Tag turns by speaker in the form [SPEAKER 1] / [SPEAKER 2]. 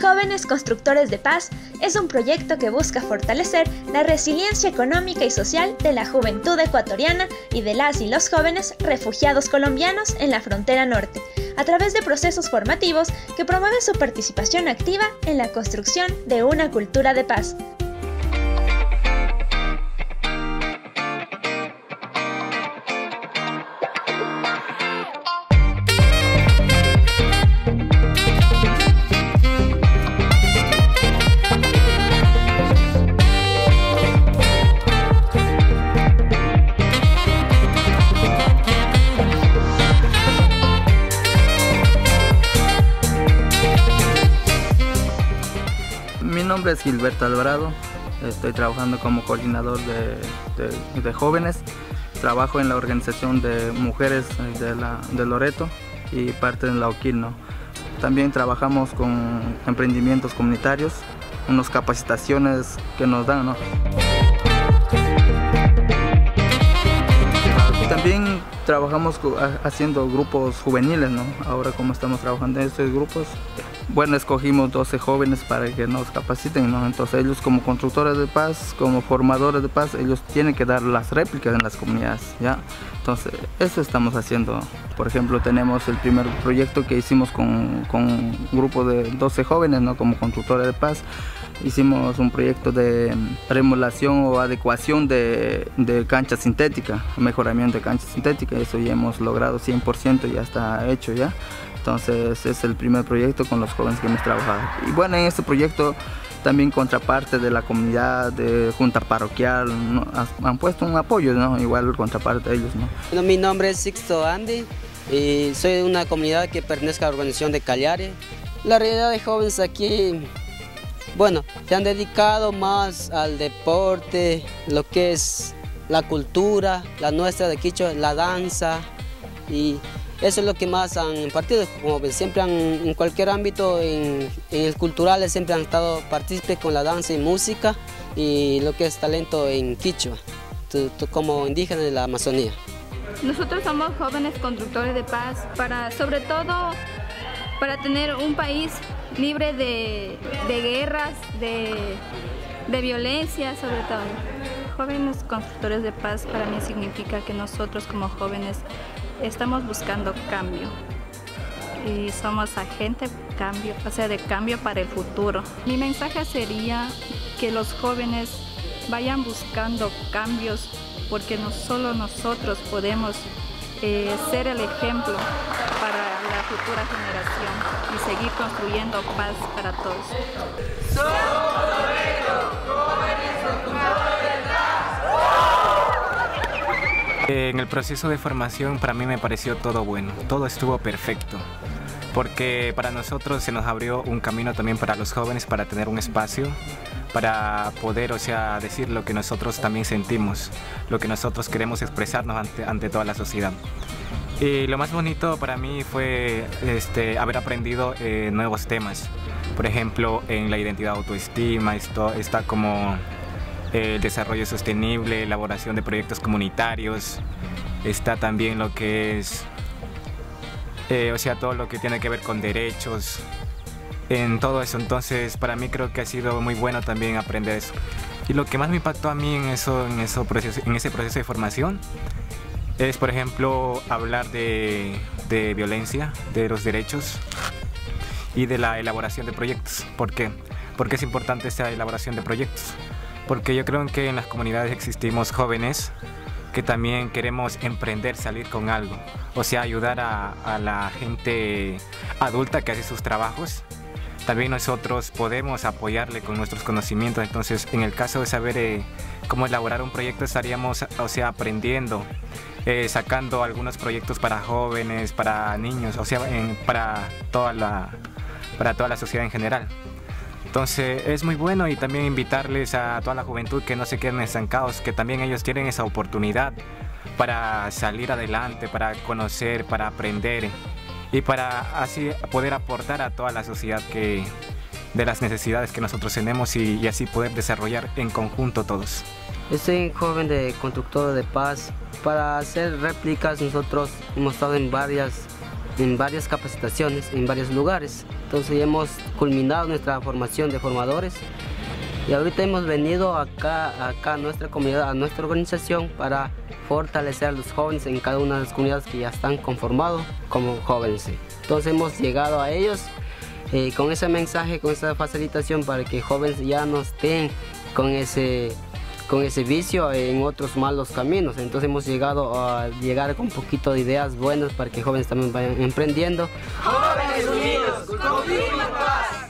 [SPEAKER 1] Jóvenes Constructores de Paz es un proyecto que busca fortalecer la resiliencia económica y social de la juventud ecuatoriana y de las y los jóvenes refugiados colombianos en la frontera norte, a través de procesos formativos que promueven su participación activa en la construcción de una cultura de paz.
[SPEAKER 2] Nombre es Gilberto Alvarado, estoy trabajando como coordinador de, jóvenes, trabajo en la organización de mujeres de, Loreto y parte de la OQUIL. También trabajamos con emprendimientos comunitarios, unas capacitaciones que nos dan. También trabajamos haciendo grupos juveniles, ¿no? ahora como estamos trabajando en estos grupos, bueno, escogimos 12 jóvenes para que nos capaciten, ¿no? Entonces ellos como constructores de paz, como formadores de paz, ellos tienen que dar las réplicas en las comunidades, ¿ya? Entonces eso estamos haciendo. Por ejemplo, tenemos el primer proyecto que hicimos con, con un grupo de 12 jóvenes, ¿no? Como constructores de paz. Hicimos un proyecto de remodelación o adecuación de, de cancha sintética, mejoramiento de cancha sintética. Eso ya hemos logrado 100%, ya está hecho ya. Entonces es el primer proyecto con los jóvenes que hemos trabajado. Y bueno, en este proyecto también contraparte de la comunidad, de junta parroquial, han puesto un apoyo, ¿no? igual contraparte de ellos.
[SPEAKER 3] ¿no? mi nombre es Sixto Andy y soy de una comunidad que pertenece a la organización de Cagliari. La realidad de jóvenes aquí, bueno, se han dedicado más al deporte, lo que es la cultura, la nuestra de Quicho, la danza y eso es lo que más han impartido, como siempre en cualquier ámbito, en, el cultural siempre han estado partícipes con la danza y música y lo que es talento en Quichua, como indígena de la Amazonía.
[SPEAKER 4] Nosotros somos jóvenes constructores de paz, para, sobre todo para tener un país libre de, guerras, de, de violencia sobre todo. Jóvenes constructores de paz para mí significa que nosotros como jóvenes estamos buscando cambio y somos agente cambio, o sea, de cambio para el futuro. Mi mensaje sería que los jóvenes vayan buscando cambios porque no solo nosotros podemos eh, ser el ejemplo para la futura generación y seguir construyendo paz para todos.
[SPEAKER 5] En el proceso de formación para mí me pareció todo bueno, todo estuvo perfecto, porque para nosotros se nos abrió un camino también para los jóvenes para tener un espacio, para poder, o sea, decir lo que nosotros también sentimos, lo que nosotros queremos expresarnos ante, ante toda la sociedad. Y lo más bonito para mí fue este, haber aprendido eh, nuevos temas. Por ejemplo, en la identidad autoestima, esto está como el desarrollo sostenible, elaboración de proyectos comunitarios, está también lo que es, eh, o sea, todo lo que tiene que ver con derechos, en todo eso. Entonces, para mí creo que ha sido muy bueno también aprender eso. Y lo que más me impactó a mí en, eso, en, eso en ese proceso de formación es, por ejemplo, hablar de, de violencia, de los derechos y de la elaboración de proyectos. ¿Por qué? Porque es importante esa elaboración de proyectos porque yo creo que en las comunidades existimos jóvenes que también queremos emprender, salir con algo, o sea, ayudar a, la gente adulta que hace sus trabajos. También nosotros podemos apoyarle con nuestros conocimientos, entonces en el caso de saber eh, cómo elaborar un proyecto estaríamos, o sea, aprendiendo, eh, sacando algunos proyectos para jóvenes, para niños, o sea, para, toda la, para toda la sociedad en general. Entonces es muy bueno y también invitarles a toda la juventud que no se queden estancados, que también ellos tienen esa oportunidad para salir adelante, para conocer, para aprender y para así poder aportar a toda la sociedad que, de las necesidades que nosotros tenemos y, así poder desarrollar en conjunto todos.
[SPEAKER 3] un joven de constructor de paz. Para hacer réplicas nosotros hemos estado en varias en varias capacitaciones, en varios lugares. Entonces hemos culminado nuestra formación de formadores y ahorita hemos venido acá, acá a nuestra comunidad, a nuestra organización para fortalecer a los jóvenes en cada una de las comunidades que ya están conformados como jóvenes. Entonces hemos llegado a ellos eh, con ese mensaje, con esa facilitación para que jóvenes ya no estén con ese con ese vicio en otros malos caminos. Entonces hemos llegado a llegar con un poquito de ideas buenas para que jóvenes también vayan emprendiendo.
[SPEAKER 6] Jóvenes unidos, con paz.